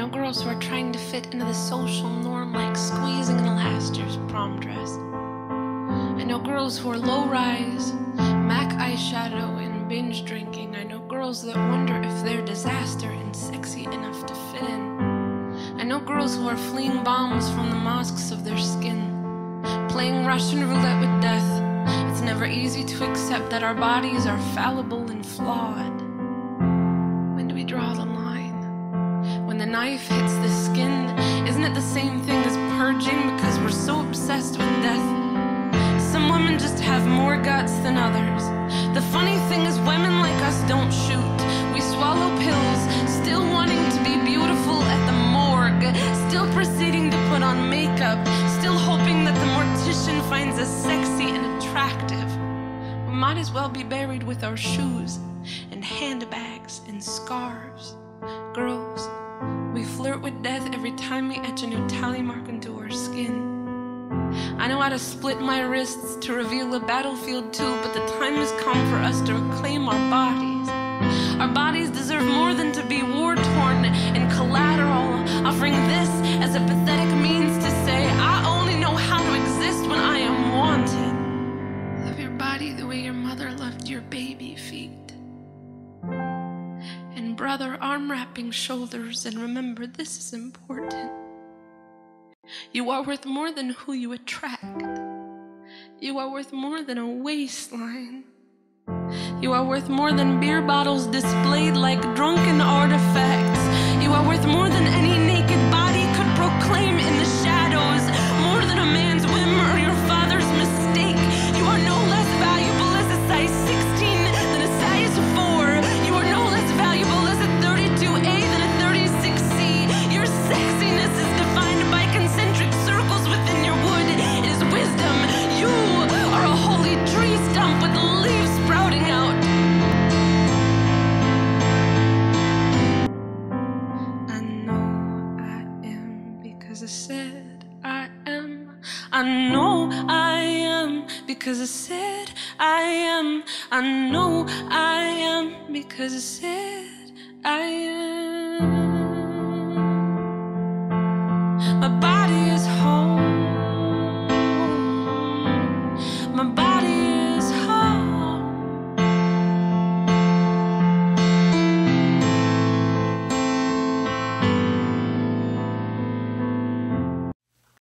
know girls who are trying to fit into the social norm like squeezing in a last year's prom dress. I know girls who are low rise, MAC eyeshadow, and binge drinking. I know girls that wonder if they're disaster and sexy enough to fit in. I know girls who are fleeing bombs from the mosques of their skin, playing Russian roulette with death. It's never easy to accept that our bodies are fallible and flawed. The knife hits the skin, isn't it the same thing as purging because we're so obsessed with death? Some women just have more guts than others. The funny thing is, women like us don't shoot. We swallow pills, still wanting to be beautiful at the morgue, still proceeding to put on makeup, still hoping that the mortician finds us sexy and attractive. We might as well be buried with our shoes and handbags and scarves. Girls, with death every time we etch a new tally mark into our skin. I know how to split my wrists to reveal a battlefield too, but the time has come for us to reclaim our bodies. Our bodies deserve more than to be war torn and collateral, offering this as a pathetic means to say, I only know how to exist when I am wanted. Love your body the way your mother loved your baby feet. Brother, arm wrapping shoulders, and remember this is important. You are worth more than who you attract. You are worth more than a waistline. You are worth more than beer bottles displayed like drunken artifacts. You are worth more than any naked I am. I know I am because I said I am. I know I am because I said I am. My body is home. My body